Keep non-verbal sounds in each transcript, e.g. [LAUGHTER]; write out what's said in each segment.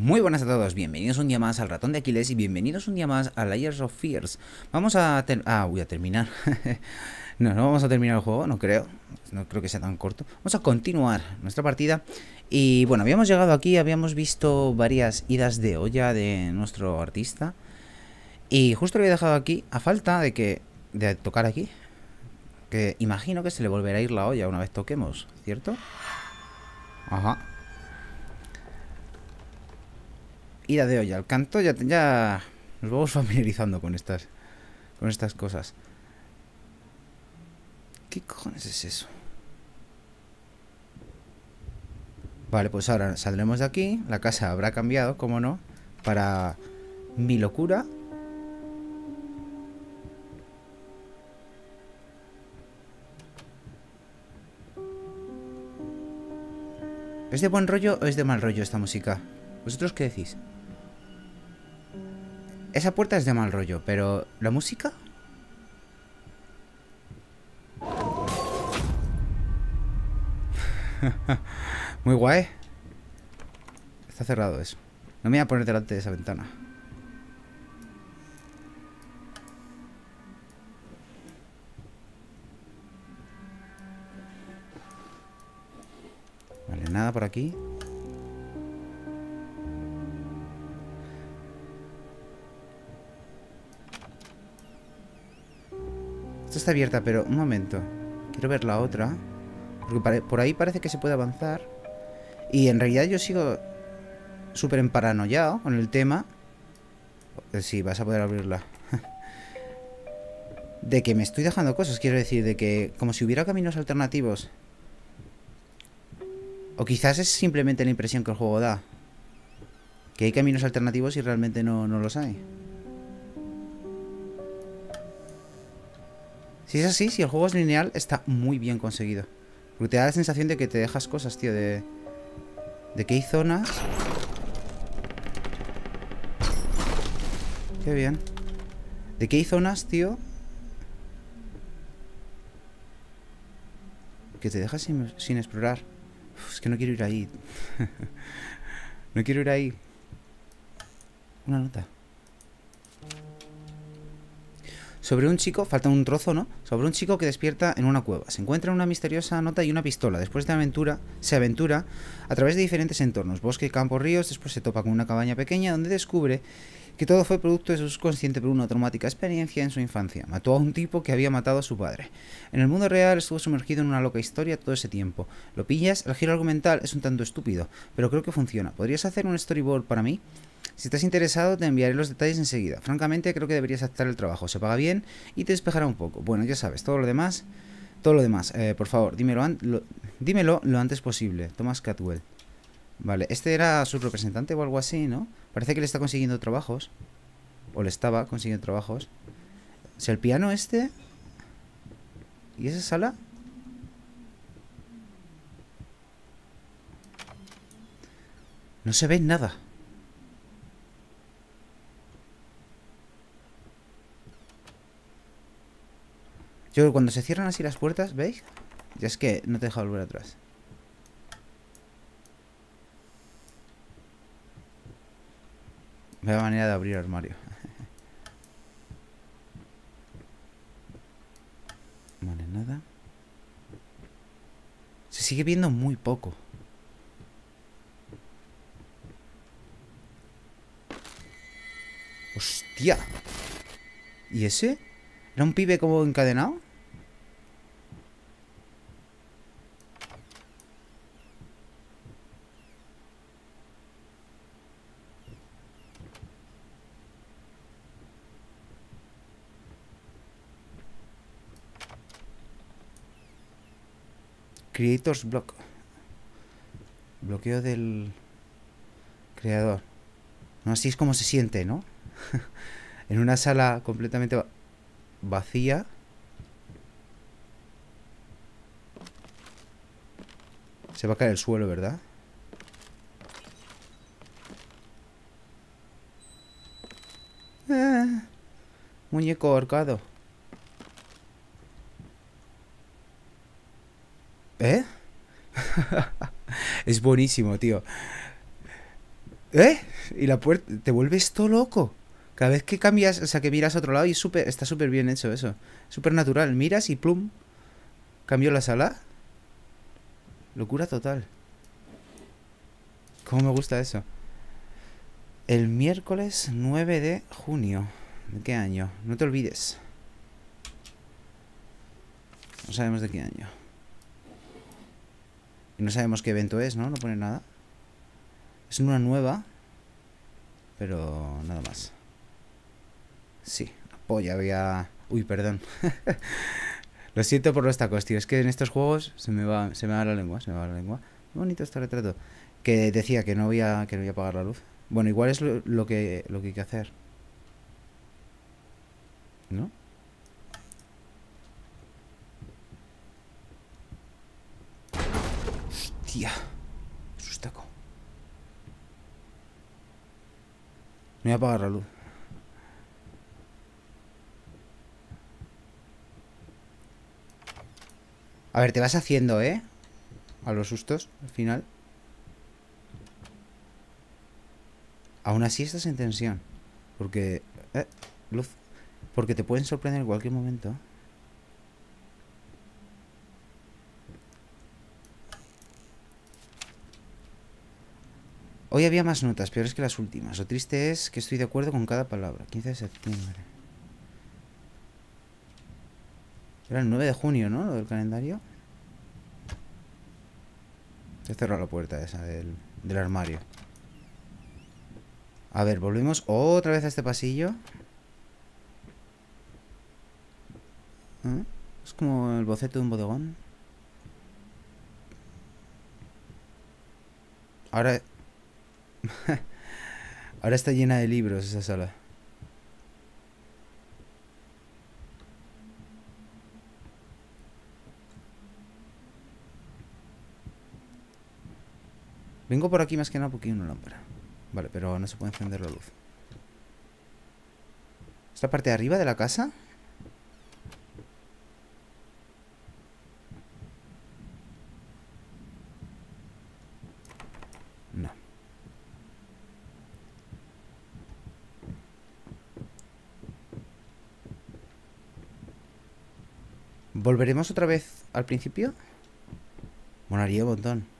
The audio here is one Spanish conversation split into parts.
Muy buenas a todos, bienvenidos un día más al Ratón de Aquiles y bienvenidos un día más a Layers of Fears. Vamos a... Ah, voy a terminar. [LAUGHS] no, no vamos a terminar el juego, no creo. No creo que sea tan corto. Vamos a continuar nuestra partida. Y bueno, habíamos llegado aquí, habíamos visto varias idas de olla de nuestro artista. Y justo lo había dejado aquí, a falta de que... de tocar aquí. Que imagino que se le volverá a ir la olla una vez toquemos, ¿cierto? Ajá. Ida de olla. El canto ya, ya nos vamos [LAUGHS] familiarizando con estas, con estas cosas. ¿Qué cojones es eso? Vale, pues ahora saldremos de aquí. La casa habrá cambiado, como no, para mi locura. ¿Es de buen rollo o es de mal rollo esta música? ¿Vosotros qué decís? Esa puerta es de mal rollo, pero ¿la música? [LAUGHS] Muy guay. Está cerrado eso. No me voy a poner delante de esa ventana. Vale, nada por aquí. Esta está abierta, pero un momento. Quiero ver la otra. Porque por ahí parece que se puede avanzar. Y en realidad yo sigo súper emparanoiado con el tema. Eh, sí, vas a poder abrirla. [LAUGHS] de que me estoy dejando cosas, quiero decir, de que como si hubiera caminos alternativos. O quizás es simplemente la impresión que el juego da. Que hay caminos alternativos y realmente no, no los hay. Si es así, si el juego es lineal, está muy bien conseguido. Porque te da la sensación de que te dejas cosas, tío, de... De que hay zonas... Qué bien. De que hay zonas, tío... Que te dejas sin, explorar. es que no quiero ir ahí. [LAUGHS] no quiero ir ahí. Una nota. Sobre un chico, falta un trozo, ¿no? Sobre un chico que despierta en una cueva. Se encuentra una misteriosa nota y una pistola. Después de aventura, se aventura a través de diferentes entornos, bosque, campo, ríos. Después se topa con una cabaña pequeña donde descubre que todo fue producto de su subconsciente por una traumática experiencia en su infancia. Mató a un tipo que había matado a su padre. En el mundo real estuvo sumergido en una loca historia todo ese tiempo. ¿Lo pillas? El giro argumental es un tanto estúpido, pero creo que funciona. ¿Podrías hacer un storyboard para mí? Si estás interesado, te enviaré los detalles enseguida. Francamente, creo que deberías aceptar el trabajo. Se paga bien y te despejará un poco. Bueno, ya sabes, todo lo demás... Todo lo demás, eh, por favor, dímelo, lo, dímelo lo antes posible. Thomas Catwell. Vale, este era su representante o algo así, ¿no? Parece que le está consiguiendo trabajos. O le estaba consiguiendo trabajos. O sea, el piano este... ¿Y esa sala? No se ve nada. Yo cuando se cierran así las puertas, ¿veis? Ya es que no te deja volver atrás. Vaya manera de abrir el armario. [LAUGHS] vale, nada. Se sigue viendo muy poco. ¡Hostia! ¿Y ese? ¿Era un pibe como encadenado? Creators Block. Bloqueo del creador. No, así es como se siente, ¿no? [LAUGHS] en una sala completamente vacía. Se va a caer el suelo, ¿verdad? Ah, muñeco ahorcado. ¿Eh? [LAUGHS] es buenísimo, tío. ¿Eh? Y la puerta... Te vuelves todo loco. Cada vez que cambias, o sea, que miras a otro lado y es súper... Está súper bien hecho eso. Súper natural. Miras y plum. Cambio la sala. Locura total. ¿Cómo me gusta eso? El miércoles 9 de junio. ¿De qué año? No te olvides. No sabemos de qué año. Y no sabemos qué evento es, ¿no? No pone nada. Es una nueva. Pero nada más. Sí, polla, había... Uy, perdón. [LAUGHS] Lo siento por los tacos, tío. Es que en estos juegos se me va, se me va la lengua, se me va la lengua. Qué bonito este retrato. Que decía que no voy a, que no voy a apagar la luz. Bueno, igual es lo, que, lo que hay que hacer. ¿No? Hostia. Sustaco. No voy a apagar la luz. A ver, te vas haciendo, ¿eh? A los sustos, al final. Aún así estás en tensión. Porque... Eh, luz. Porque te pueden sorprender en cualquier momento. Hoy había más notas, peores que las últimas. Lo triste es que estoy de acuerdo con cada palabra. 15 de septiembre. Era el 9 de junio, ¿no? Lo del calendario. Se cerró la puerta esa del, del armario. A ver, volvemos otra vez a este pasillo. ¿Eh? Es como el boceto de un bodegón. Ahora... [LAUGHS] Ahora está llena de libros esa sala. Vengo por aquí más que nada porque hay una lámpara. Vale, pero no se puede encender la luz. ¿Esta parte de arriba de la casa? No. ¿Volveremos otra vez al principio? Monaría un montón.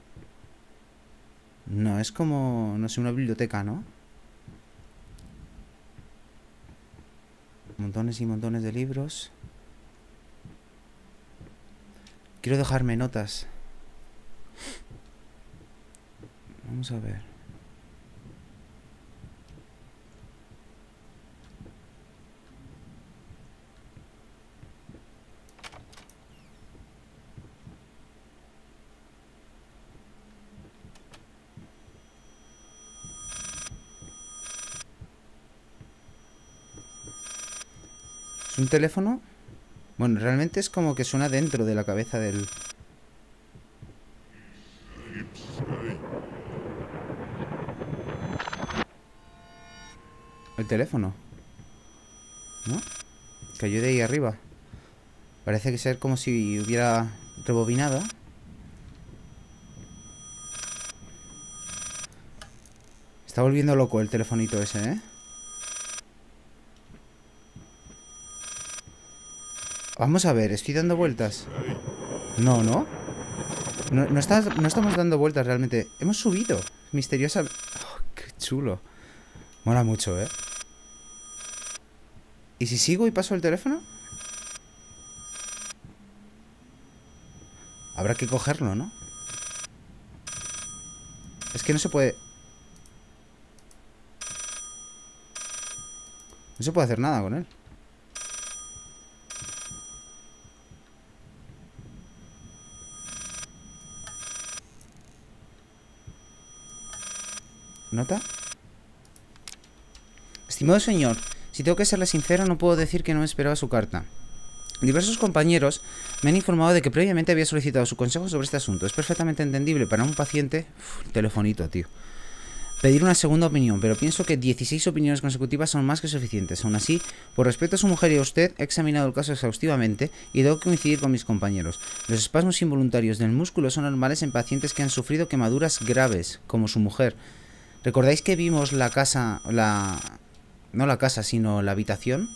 No, es como, no sé, una biblioteca, ¿no? Montones y montones de libros. Quiero dejarme notas. Vamos a ver. Un teléfono? Bueno, realmente es como que suena dentro de la cabeza del... El teléfono. ¿No? Cayó de ahí arriba. Parece que ser como si hubiera rebobinado. Está volviendo loco el telefonito ese, ¿eh? Vamos a ver, estoy dando vueltas. No, ¿no? No, no, estamos dando vueltas realmente. Hemos subido. Misteriosa... Oh, ¡Qué chulo! Mola mucho, ¿eh? ¿Y si sigo y paso el teléfono? Habrá que cogerlo, ¿no? Es que no se puede... No se puede hacer nada con él. ¿Nota? Estimado señor, si tengo que serle sincero, no puedo decir que no me esperaba su carta. Diversos compañeros me han informado de que previamente había solicitado su consejo sobre este asunto. Es perfectamente entendible para un paciente... telefonito, tío. Pedir una segunda opinión, pero pienso que 16 opiniones consecutivas son más que suficientes. Aún así, por respeto a su mujer y a usted, he examinado el caso exhaustivamente y debo coincidir con mis compañeros. Los espasmos involuntarios del músculo son normales en pacientes que han sufrido quemaduras graves, como su mujer. ¿Recordáis que vimos la casa, la... No la casa, sino la habitación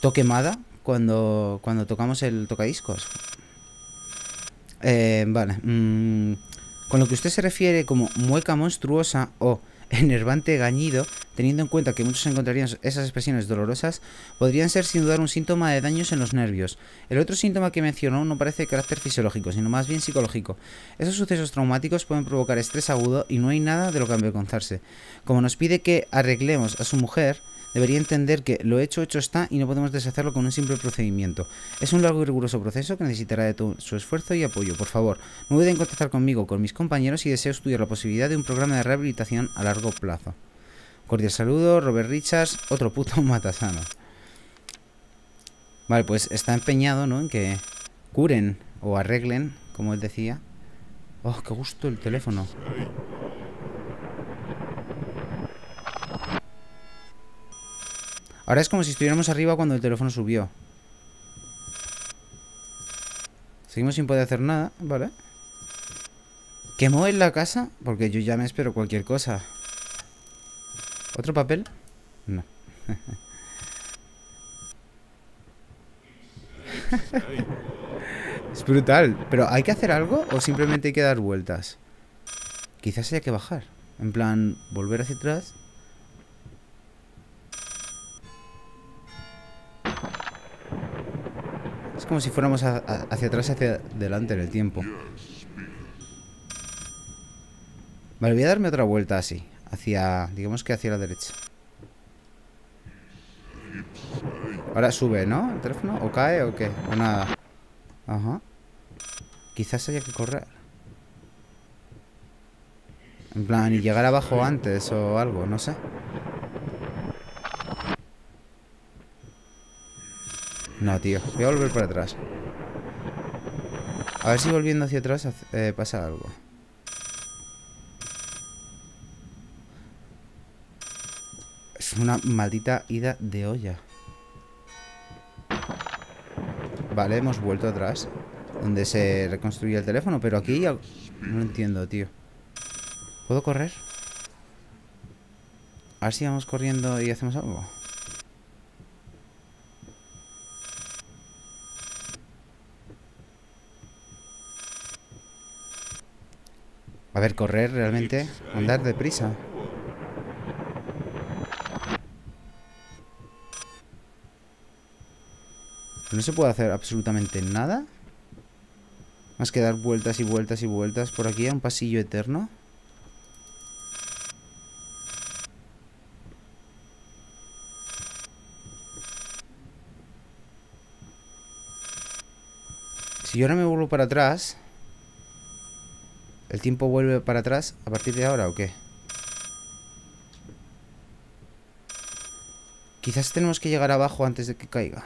toquemada cuando, cuando tocamos el tocadiscos? Eh, vale. Mm, con lo que usted se refiere como mueca monstruosa o enervante gañido, teniendo en cuenta que muchos encontrarían esas expresiones dolorosas, podrían ser sin dudar un síntoma de daños en los nervios. El otro síntoma que mencionó no parece de carácter fisiológico, sino más bien psicológico. Esos sucesos traumáticos pueden provocar estrés agudo y no hay nada de lo que avergonzarse. Como nos pide que arreglemos a su mujer, debería entender que lo hecho hecho está y no podemos deshacerlo con un simple procedimiento. Es un largo y riguroso proceso que necesitará de todo su esfuerzo y apoyo. Por favor, no duden en contactar conmigo, con mis compañeros y deseo estudiar la posibilidad de un programa de rehabilitación a largo plazo. Cordial saludo, Robert Richards, otro puto [LAUGHS] matasano. Vale, pues está empeñado, ¿no? En que curen o arreglen, como él decía. Oh, qué gusto el teléfono. Ahora es como si estuviéramos arriba cuando el teléfono subió. Seguimos sin poder hacer nada, ¿vale? ¿Quemó en la casa? Porque yo ya me espero cualquier cosa. ¿Otro papel? No. [LAUGHS] es brutal. ¿Pero hay que hacer algo o simplemente hay que dar vueltas? Quizás haya que bajar. En plan, volver hacia atrás Es como si fuéramos hacia atrás y hacia adelante en el tiempo. Vale, voy a darme otra vuelta así. Hacia, digamos que hacia la derecha. Ahora sube, ¿no? ¿El teléfono? ¿O cae o qué? O nada. Ajá. Quizás haya que correr. En plan, y llegar abajo antes o algo, no sé. No, tío. Voy a volver para atrás. A ver si volviendo hacia atrás eh, pasa algo. Es una maldita ida de olla. Vale, hemos vuelto atrás. Donde se reconstruye el teléfono. Pero aquí ya... No lo entiendo, tío. ¿Puedo correr? A ver si vamos corriendo y hacemos algo. A ver, correr realmente, andar deprisa. No se puede hacer absolutamente nada. Más que dar vueltas y vueltas y vueltas por aquí a un pasillo eterno. Si yo ahora me vuelvo para atrás ¿El tiempo vuelve para atrás a partir de ahora o qué? Quizás tenemos que llegar abajo antes de que caiga.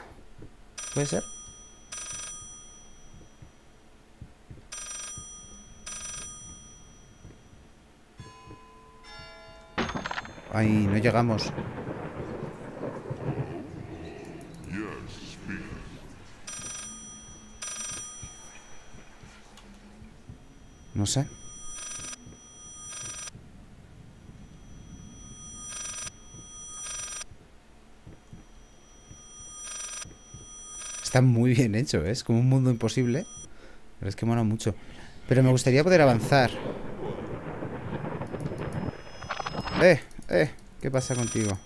¿Puede ser? Ay, no llegamos. No sé. Está muy bien hecho, ¿eh? es como un mundo imposible. Pero es que mola mucho. Pero me gustaría poder avanzar. Eh, eh, ¿qué pasa contigo?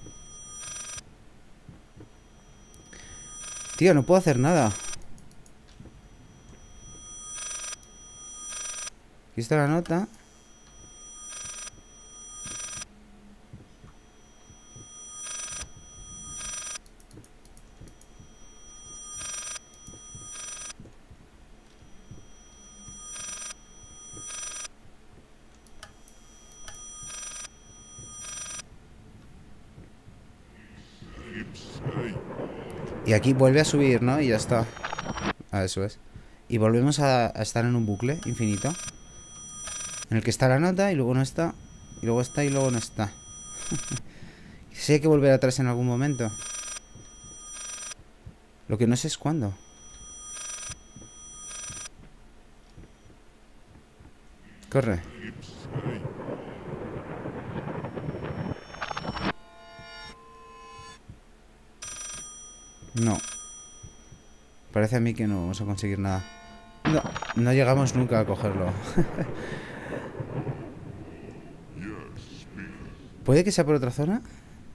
Tío, no puedo hacer nada. Aquí está la nota. Y aquí vuelve a subir, ¿no? Y ya está. Ah, eso es. Y volvemos a estar en un bucle infinito. En el que está la nota y luego no está. Y luego está y luego no está. [LAUGHS] si que volver atrás en algún momento. Lo que no sé es cuándo. Corre. No. Parece a mí que no vamos a conseguir nada. No, no llegamos nunca a cogerlo. [LAUGHS] ¿Puede que sea por otra zona?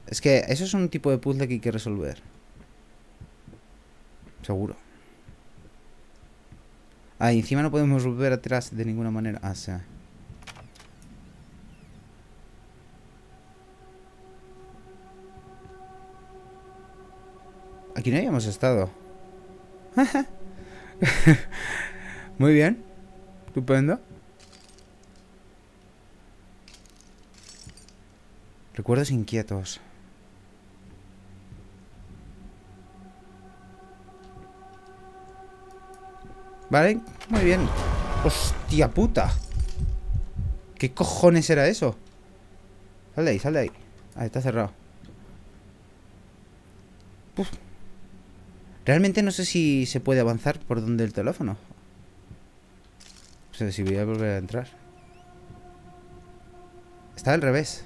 Es que eso es un tipo de puzzle que hay que resolver. Seguro. Ah, y encima no podemos volver atrás de ninguna manera. Ah, sea. Aquí no habíamos estado. [LAUGHS] Muy bien. Estupendo. Recuerdos inquietos. Vale, muy bien. ¡Hostia puta! ¿Qué cojones era eso? Sal de ahí, sal de ahí. Ah, está cerrado. Realmente no sé si se puede avanzar por donde el teléfono. O sea, si voy a volver a entrar. Está al revés.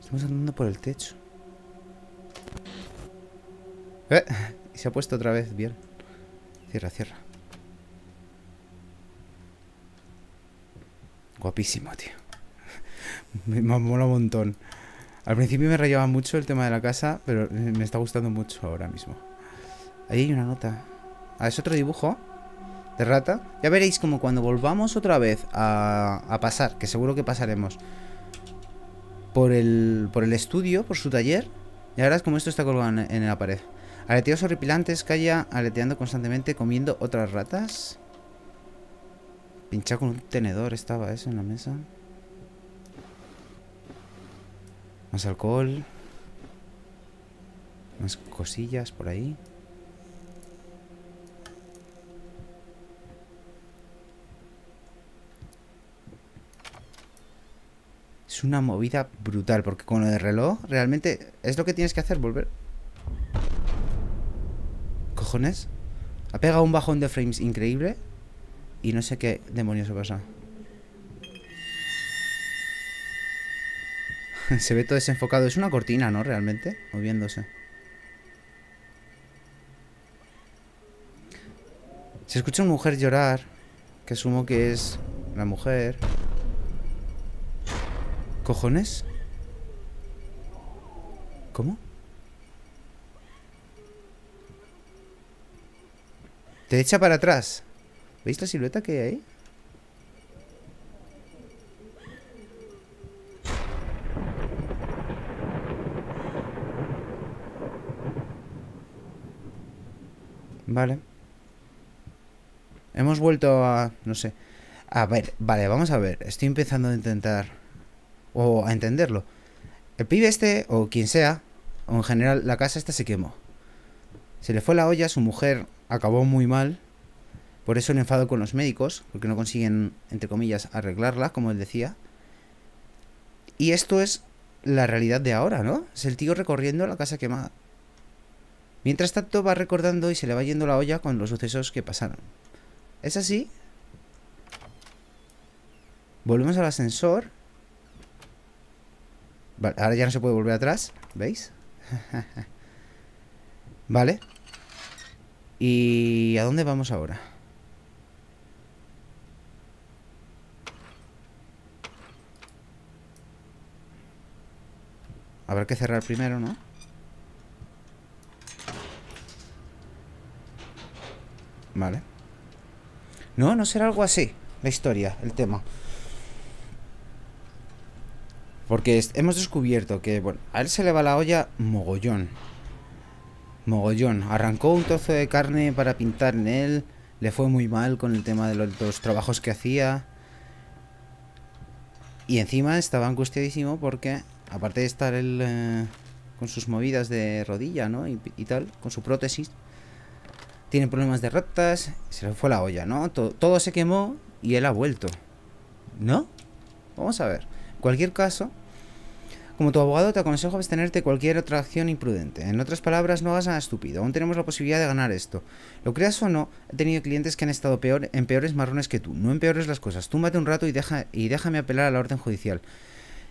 Estamos andando por el techo. Eh, y se ha puesto otra vez bien. Cierra, cierra. Guapísimo, tío. [LAUGHS] Me, mola un montón. Al principio me rayaba mucho el tema de la casa, pero me está gustando mucho ahora mismo. Ahí hay una nota. Ah, es otro dibujo de rata. Ya veréis como cuando volvamos otra vez a, a pasar, que seguro que pasaremos por el, por el estudio, por su taller. Y ahora es como esto está colgado en, en la pared. Aleteos horripilantes, calla aleteando constantemente, comiendo otras ratas. Pinchado con un tenedor estaba eso en la mesa. Más alcohol. Más cosillas por ahí. Es una movida brutal, porque con lo de reloj, realmente es lo que tienes que hacer, volver cojones? Ha pegado un bajón de frames increíble y no sé qué demonios ha pasado. [LAUGHS] Se ve todo desenfocado. Es una cortina, ¿no? Realmente, moviéndose. Se escucha una mujer llorar, que asumo que es la mujer. ¿Cojones? ¿Cómo? Te echa para atrás. ¿Veis la silueta que hay ahí? Vale. Hemos vuelto a... no sé. A ver, vale, vamos a ver. Estoy empezando a intentar... O a entenderlo. El pibe este, o quien sea, o en general, la casa esta se quemó. Se le fue la olla, su mujer acabó muy mal. Por eso el enfado con los médicos, porque no consiguen, entre comillas, arreglarla, como él decía. Y esto es la realidad de ahora, ¿no? Es el tío recorriendo la casa quemada. Mientras tanto va recordando y se le va yendo la olla con los sucesos que pasaron. ¿Es así? Volvemos al ascensor. Vale, ahora ya no se puede volver atrás. ¿Veis? [LAUGHS] vale. ¿Y a dónde vamos ahora? Habrá que cerrar primero, ¿no? No, no será algo así, la historia, el tema. Porque hemos descubierto que, bueno, a él se le va la olla mogollón. Mogollón. Arrancó un trozo de carne para pintar en él. Le fue muy mal con el tema de los, trabajos que hacía. Y encima estaba angustiadísimo porque, aparte de estar él eh, con sus movidas de rodilla, ¿no? Y, tal, con su prótesis, tiene problemas de ratas. Se le fue la olla, ¿no? Todo, todo se quemó y él ha vuelto. ¿No? Vamos a ver. En cualquier caso, como tu abogado te aconsejo abstenerte de cualquier otra acción imprudente. En otras palabras, no hagas nada estúpido. Aún tenemos la posibilidad de ganar esto. Lo creas o no, he tenido clientes que han estado peor, en peores marrones que tú. No empeores las cosas. Túmbate un rato y, deja, y déjame apelar a la orden judicial.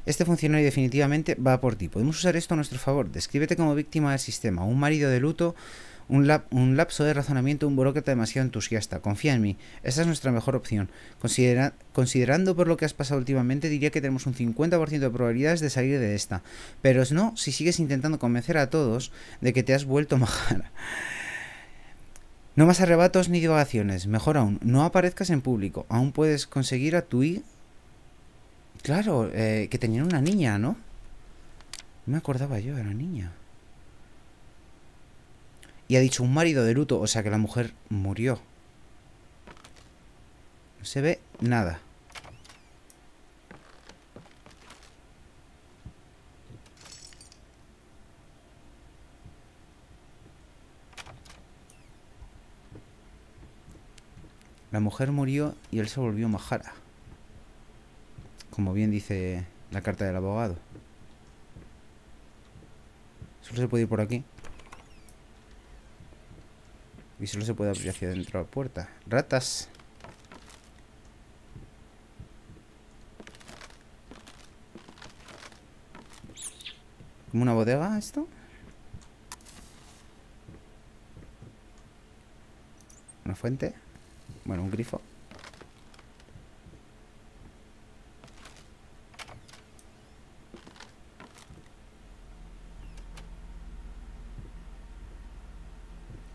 Este funcionario definitivamente va por ti. Podemos usar esto a nuestro favor. Descríbete como víctima del sistema, un marido de luto, un, lapso de razonamiento, un burócrata demasiado entusiasta. Confía en mí. Esa es nuestra mejor opción. considerando por lo que has pasado últimamente, diría que tenemos un 50% de probabilidades de salir de esta. Pero no si sigues intentando convencer a todos de que te has vuelto [LAUGHS] majara. No más arrebatos ni divagaciones. Mejor aún, no aparezcas en público. Aún puedes conseguir a tu hija. Claro, eh, que tenían una niña, ¿no? No me acordaba yo de la niña. Y ha dicho un marido de luto, o sea que la mujer murió. No se ve nada. La mujer murió y él se volvió majara. Como bien dice la carta del abogado. Solo se puede ir por aquí. Y solo se puede abrir hacia dentro la puerta. Ratas. ¿Como una bodega esto? Una fuente. Bueno, un grifo.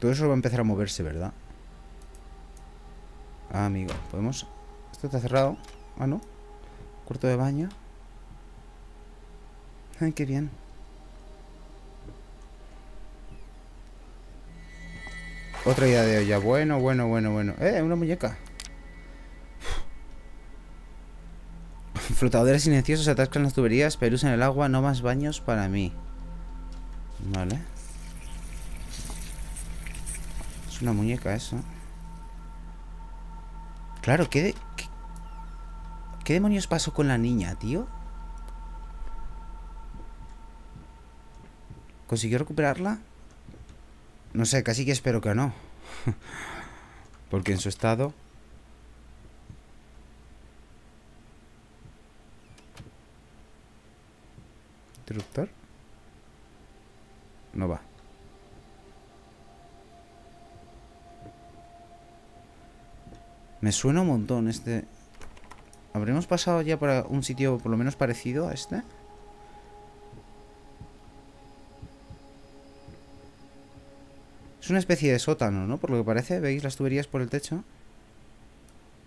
Todo eso va a empezar a moverse, ¿verdad? Ah, amigo, podemos... Esto está cerrado. Ah, ¿no? Cuarto de baño. Ay, qué bien. Otra idea de olla. Bueno, bueno, bueno, bueno. Eh, una muñeca. [LAUGHS] Flotadores silenciosos atascan las tuberías, perus en el agua, no más baños para mí. Vale. Una muñeca eso. Claro, ¿qué, qué, demonios pasó con la niña, tío? ¿Consiguió recuperarla? No sé, casi que espero que no. [LAUGHS] Porque en su estado... ¿Interruptor? No va. Me suena un montón este... ¿Habremos pasado ya para un sitio por lo menos parecido a este? Es una especie de sótano, ¿no? Por lo que parece, ¿veis las tuberías por el techo?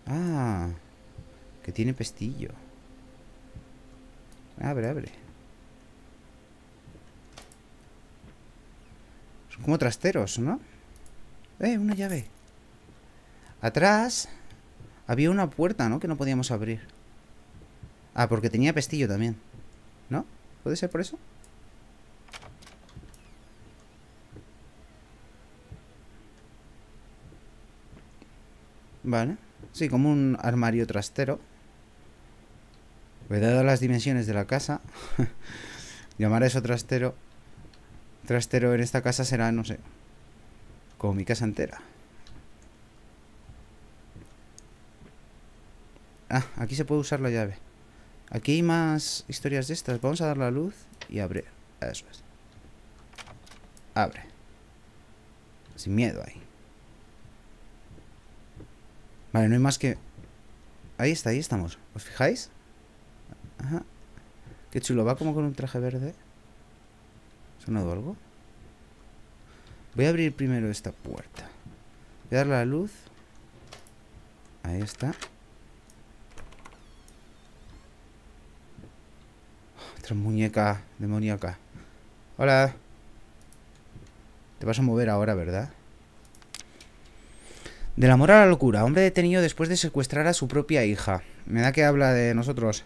Ah, que tiene pestillo. Abre, abre. Son como trasteros, ¿no? Eh, una llave. Atrás había una puerta, ¿no? Que no podíamos abrir. Ah, porque tenía pestillo también. ¿No? ¿Puede ser por eso? Vale. Sí, como un armario trastero. Dado las dimensiones de la casa, [LAUGHS] llamar a eso trastero. Trastero en esta casa será, no sé, como mi casa entera. Ah, aquí se puede usar la llave. Aquí hay más historias de estas. Vamos a dar la luz y abrir. Eso es. Abre. Sin miedo ahí. Vale, no hay más que... Ahí está, ahí estamos. ¿Os fijáis? Ajá. Qué chulo. Va como con un traje verde. ¿Sonado algo? Voy a abrir primero esta puerta. Voy a darle la luz. Ahí está. Otra muñeca demoníaca. Hola. Te vas a mover ahora, ¿verdad? Del amor a la locura. Hombre detenido después de secuestrar a su propia hija. Me da que habla de nosotros.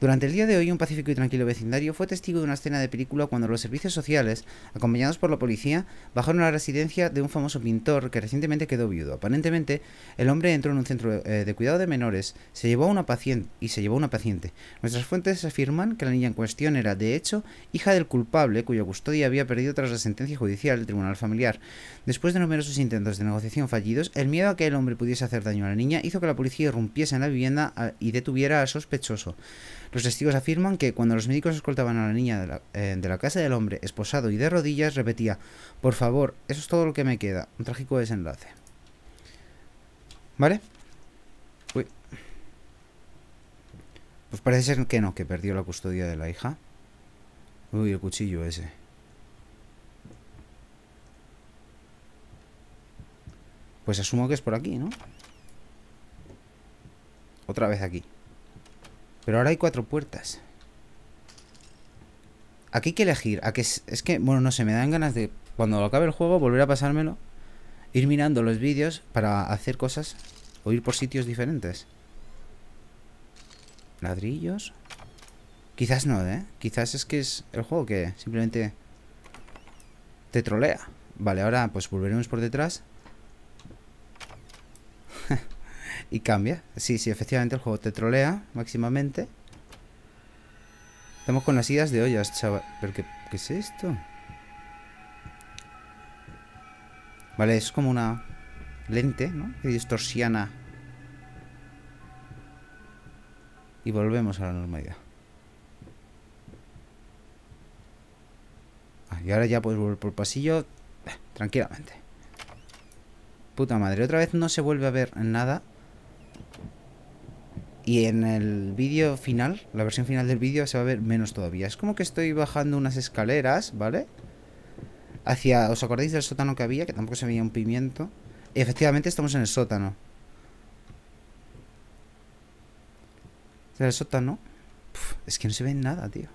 Durante el día de hoy, un pacífico y tranquilo vecindario fue testigo de una escena de película cuando los servicios sociales, acompañados por la policía, bajaron a la residencia de un famoso pintor que recientemente quedó viudo. Aparentemente, el hombre entró en un centro eh, de cuidado de menores, se llevó a una paciente y se llevó a una paciente. Nuestras fuentes afirman que la niña en cuestión era, de hecho, hija del culpable, cuya custodia había perdido tras la sentencia judicial del tribunal familiar. Después de numerosos intentos de negociación fallidos, el miedo a que el hombre pudiese hacer daño a la niña hizo que la policía irrumpiese en la vivienda ah, y detuviera al sospechoso. Los testigos afirman que cuando los médicos escoltaban a la niña de la, eh, de la casa del hombre esposado y de rodillas, repetía, por favor, eso es todo lo que me queda. Un trágico desenlace. ¿Vale? Uy. Pues parece ser que no, que perdió la custodia de la hija. Uy, el cuchillo ese. Pues asumo que es por aquí, ¿no? Otra vez aquí. Pero ahora hay cuatro puertas. Aquí hay que elegir. A que es, es que, bueno, no sé, me dan ganas de, cuando acabe el juego, volver a pasármelo. Ir mirando los vídeos para hacer cosas o ir por sitios diferentes. Ladrillos. Quizás no, ¿eh? Quizás es que es el juego que simplemente te trolea. Vale, ahora pues volveremos por detrás. Y cambia. Sí, sí, efectivamente el juego te trolea máximamente. Estamos con las idas de ollas, chaval. ¿Pero qué, qué es esto? Vale, es como una lente, ¿no? Que distorsiona. Y volvemos a la normalidad. Ah, y ahora ya puedes volver por el pasillo eh, tranquilamente. Puta madre, otra vez no se vuelve a ver nada. Y en el vídeo final, la versión final del vídeo, se va a ver menos todavía. Es como que estoy bajando unas escaleras, ¿vale? Hacia, ¿os acordáis del sótano que había? Que tampoco se veía un pimiento. Y efectivamente estamos en el sótano. En el sótano. Es que no se ve nada, tío.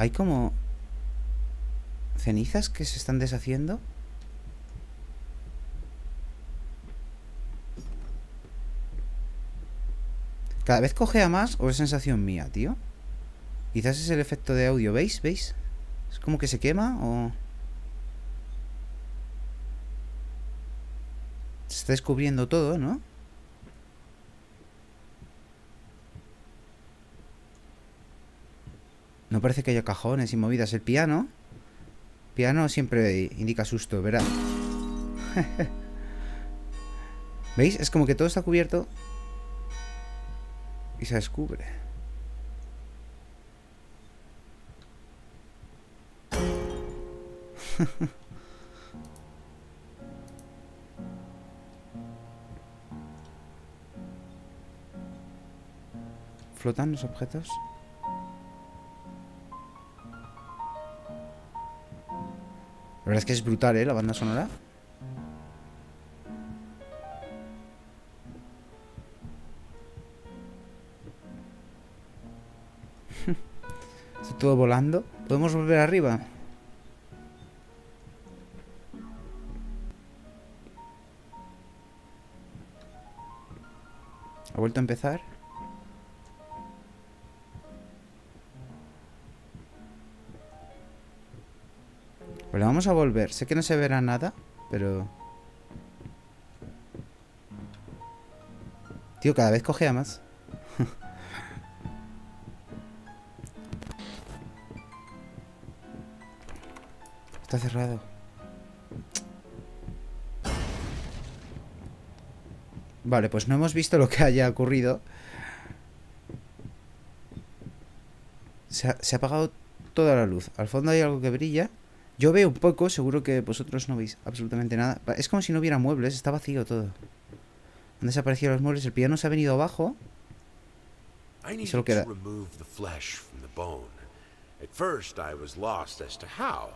Hay como cenizas que se están deshaciendo. Cada vez cogea más o es sensación mía, tío. Quizás es el efecto de audio, ¿veis? ¿Veis? Es como que se quema o... Se está descubriendo todo, ¿no? No parece que haya cajones y movidas. El piano... Piano siempre indica susto, ¿verdad? [LAUGHS] ¿Veis? Es como que todo está cubierto y se descubre. [LAUGHS] ¿Flotan los objetos? Verdad es que es brutal, ¿eh? La banda sonora. [LAUGHS] Está todo volando. ¿Podemos volver arriba? ¿Ha vuelto a empezar? Pues vamos a volver. Sé que no se verá nada, pero... Tío, cada vez cogea más. [LAUGHS] Está cerrado. Vale, pues no hemos visto lo que haya ocurrido. Se se ha apagado toda la luz. Al fondo hay algo que brilla. Yo veo un poco, seguro que vosotros no veis absolutamente nada. Es como si no hubiera muebles, está vacío todo. Han desaparecido los muebles, el piano se ha venido abajo. Y solo queda... At first I was lost as to how,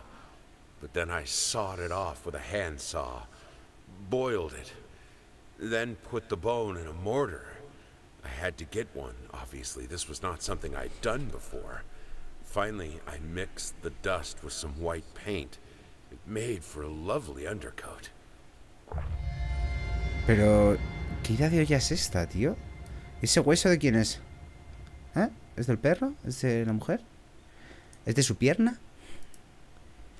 but then I sawed it off with a handsaw, boiled it, then put the bone in a mortar. I had to get one, obviously. This was not something I'd done before. Finally, I mixed the dust with some white paint. Made for a lovely undercoat. Pero, ¿qué idea de olla es esta, tío? ¿Ese hueso de quién es? ¿Eh? ¿Es del perro? ¿Es de la mujer? ¿Es de su pierna?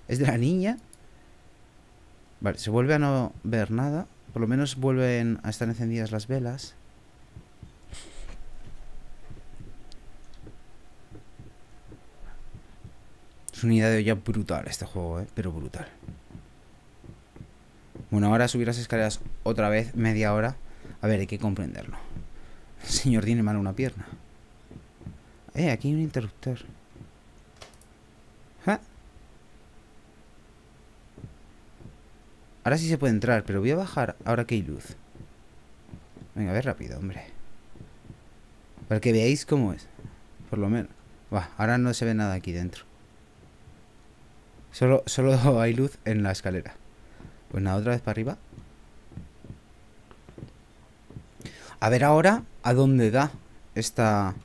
¿Es de la niña? Vale, se vuelve a no ver nada. Por lo menos vuelven a estar encendidas las velas. Es una idea de olla brutal este juego, ¿eh? Pero brutal. Bueno, ahora subir las escaleras otra vez media hora. A ver, hay que comprenderlo. El señor tiene mal una pierna. Eh, aquí hay un interruptor. ¿Eh? Ahora sí se puede entrar, pero voy a bajar ahora que hay luz. Venga, a ver rápido, hombre. Para que veáis cómo es. Por lo menos. Buah, ahora no se ve nada aquí dentro. Solo, solo [LAUGHS] hay luz en la escalera. Pues nada, otra vez para arriba. A ver ahora a dónde da esta,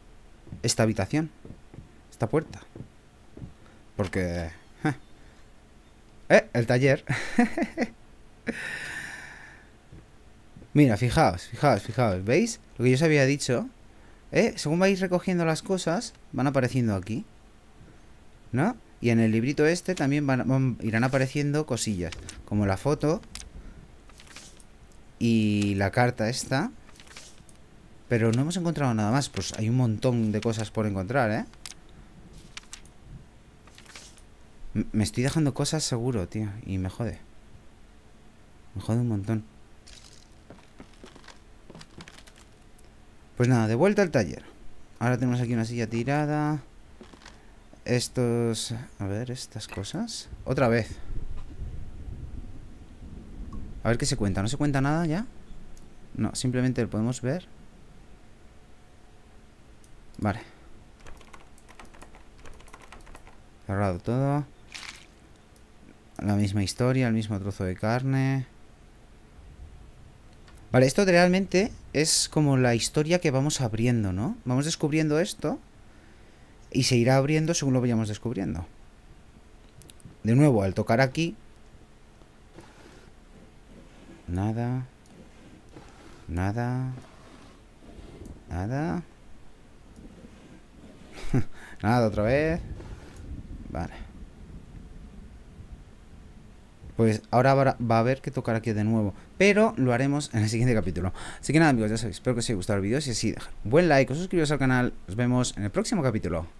esta habitación. Esta puerta. Porque... Eh, el taller. [LAUGHS] Mira, fijaos, fijaos, fijaos. ¿Veis? Lo que yo os había dicho. ¿Eh? Según vais recogiendo las cosas, van apareciendo aquí. ¿No? Y en el librito este también irán apareciendo cosillas. Como la foto. Y la carta esta. Pero no hemos encontrado nada más. Pues hay un montón de cosas por encontrar, ¿eh? Me estoy dejando cosas seguro, tío. Y me jode. Me jode un montón. Pues nada, de vuelta al taller. Ahora tenemos aquí una silla tirada. Estos... A ver, estas cosas. Otra vez. A ver qué se cuenta. ¿No se cuenta nada ya? No, simplemente lo podemos ver. Vale. Cerrado todo. La misma historia, el mismo trozo de carne. Vale, esto realmente es como la historia que vamos abriendo, ¿no? Vamos descubriendo esto y se irá abriendo según lo vayamos descubriendo. De nuevo, al tocar aquí... Nada. Nada. Nada. [LAUGHS] nada otra vez. Vale. Pues ahora va a haber que tocar aquí de nuevo. Pero lo haremos en el siguiente capítulo. Así que nada amigos, ya sabéis, espero que os haya gustado el vídeo. Si es así, buen like, os suscribiros al canal. Nos vemos en el próximo capítulo.